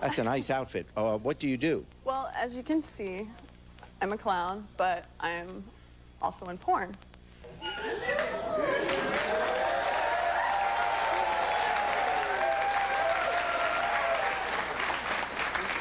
That's a nice outfit. Uh, what do you do? Well, as you can see, I'm a clown, but I'm also in porn.